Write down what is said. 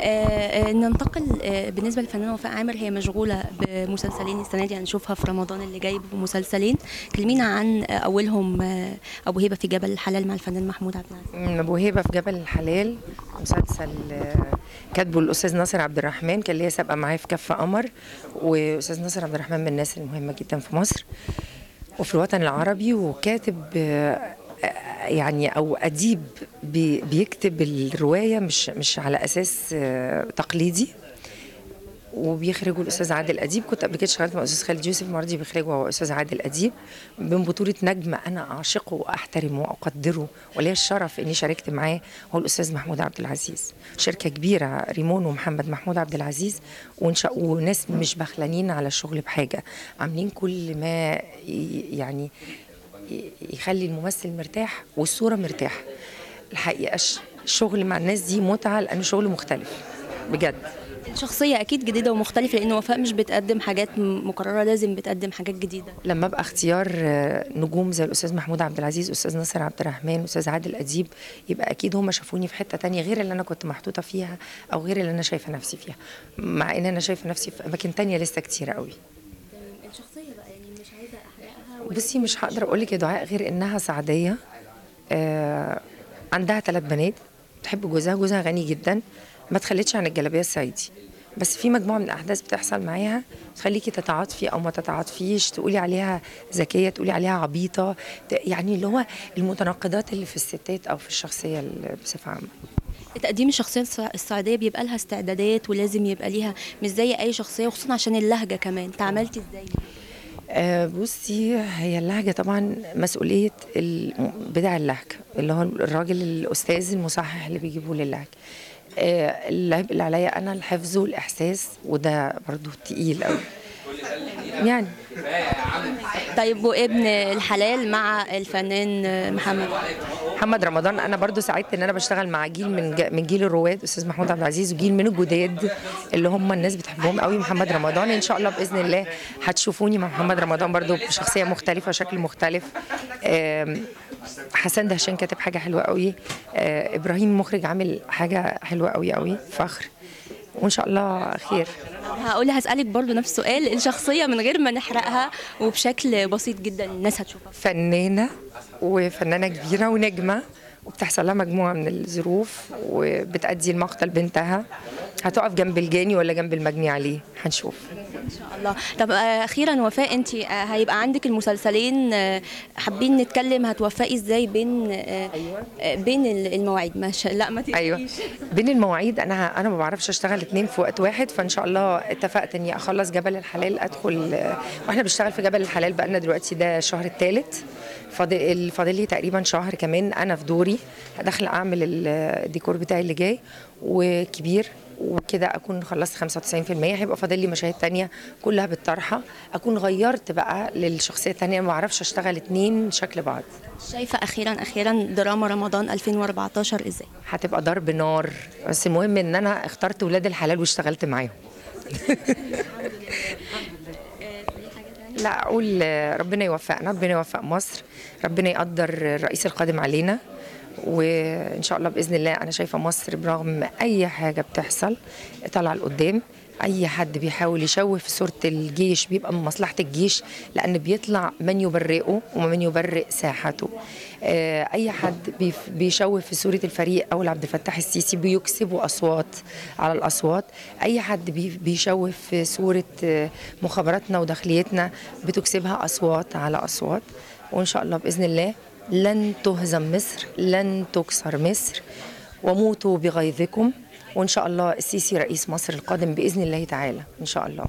آه، ننتقل آه، بالنسبة للفنانه وفاء عامر هي مشغولة بمسلسلين السنة دي هنشوفها في رمضان اللي جاي بمسلسلين. كلمينا عن آه، أولهم آه، أبو هيبة في جبل الحلال مع الفنان محمود عبد العزيز. أبو هيبة في جبل الحلال مسلسل آه، كاتبه الأستاذ ناصر عبد الرحمن كان ليا سابقة معاه في كف قمر وأستاذ ناصر عبد الرحمن من الناس المهمة جدا في مصر وفي الوطن العربي وكاتب آه، آه، يعني أو أديب بي- بيكتب الرواية مش مش على أساس آه، تقليدي. وبيخرجوا الأستاذ عادل أديب. كنت قبل كده اشتغلت مع الأستاذ خالد يوسف المره بيخرجوا هو الاستاذ عادل أديب. من بطولة نجم أنا أعشقه وأحترمه وأقدره وليا الشرف إني شاركت معاه هو الأستاذ محمود عبد العزيز. شركة كبيرة ريمون ومحمد محمود عبد العزيز. وناس مش بخلانين على الشغل بحاجة. عاملين كل ما يعني يخلي الممثل مرتاح والصورة مرتاحة. الحقيقة الش- الشغل مع الناس دي متعة لأنه شغل مختلف بجد. الشخصيه أكيد جديدة ومختلفة لأن وفاء مش بتقدم حاجات م- مكررة لازم بتقدم حاجات جديدة. لما أبقى اختيار آه، نجوم زي الأستاذ محمود عبد العزيز أستاذ ناصر عبد الرحمن أستاذ عادل أديب يبقى أكيد هم شافوني في حتة تانية غير اللي أنا كنت محطوطة فيها أو غير اللي أنا شايفة نفسي فيها. مع إن أنا شايفة نفسي في أماكن تانية لسه كتيرة قوي الشخصيه بقى يعني مش عايزة أحرقها بصي مش هقدر أقول لك يا دعاء غير إنها سعدية. آه عندها ثلاث بنات بتحب جوزها جوزها غني جدا ما تخليتش عن الجلابية الصعيدي بس في مجموعة من الأحداث بتحصل معاها تخليكي تتعاطفي أو ما تتعاطفيش تقولي عليها ذكية تقولي عليها عبيطة يعني اللي هو المتناقضات اللي في الستات أو في الشخصية ال- بصفة عامة. تقديم الشخصية الصع- الصعيديه بيبقى لها استعدادات ولازم يبقى ليها مش زي أي شخصية وخصوصا عشان اللهجة كمان. تعاملتي إزاي؟ آه، بصي هي اللهجة طبعا مسؤولية ال- بدع اللهجة اللي هو الراجل الأستاذ المصحح اللي بيجيبه للهجة. آه، اللي عليا أنا الحفظ والإحساس وده برضو تقيل قوي يعني. طيب وابن الحلال مع الفنان محمد. محمد رمضان أنا برضو سعدت إن أنا بشتغل مع جيل من من جيل الرواد أستاذ محمود عبد العزيز وجيل من الجداد اللي هم الناس بتحبهم قوي. محمد رمضان إن شاء الله بإذن الله هتشوفوني مع محمد رمضان برضو بشخصية مختلفة شكل مختلف. حسن دهشان كاتب حاجة حلوة قوي. آه، إبراهيم مخرج عامل حاجة حلوة قوي قوي. فخر. وإن شاء الله خير. هقول هسألك برضو نفس السؤال الشخصية من غير ما نحرقها وبشكل بسيط جدا الناس هتشوفها. فنانة وفنانة كبيرة ونجمة وبتحصل لها مجموعة من الظروف وبتأدي المقتل بنتها. هتقف جنب الجاني ولا جنب المجني عليه؟ هنشوف. إن شاء الله. طب آه، أخيرا وفاء أنت هيبقى عندك المسلسلين آه، حابين نتكلم هتوفقي إزاي بين آه، آه، بين ال- المواعيد؟ مش لا ما تقلقيش. أيوه. بين المواعيد أنا أنا ما بعرفش أشتغل اتنين في وقت واحد فإن شاء الله اتفقت إني أخلص جبل الحلال أدخل وإحنا بنشتغل في جبل الحلال بقالنا دلوقتي ده الشهر الثالث فاضل فاضل لي تقريبا شهر كمان. أنا في دوري داخله أعمل الديكور بتاعي اللي جاي وكبير. وكده أكون خلصت 95% هيبقى فاضل لي مشاهد تانية كلها بالطرحة. أكون غيرت بقى للشخصية التانية. ما بعرفش أشتغل اتنين شكل بعض. شايفة أخيرا أخيرا دراما رمضان 2014 إزاي؟ هتبقى ضرب نار. بس المهم إن أنا اخترت ولاد الحلال واشتغلت معاهم. لا أقول ربنا يوفقنا ربنا يوفق مصر ربنا يقدر الرئيس القادم علينا. وإن شاء الله بإذن الله أنا شايفة مصر برغم أي حاجة بتحصل طالعة لقدام أي حد بيحاول يشوه في صورة الجيش بيبقى من مصلحة الجيش لأن بيطلع من يبرئه ومن يبرئ ساحته. آه، أي حد بيشوه في صورة الفريق أو عبد الفتاح السيسي بيكسبوا أصوات على الأصوات. أي حد بي- بيشوه في صورة آه، مخابراتنا وداخليتنا بتكسبها أصوات على أصوات. وإن شاء الله بإذن الله لن تهزم مصر لن تكسر مصر وموتوا بغيظكم. وإن شاء الله السيسي رئيس مصر القادم بإذن الله تعالى إن شاء الله.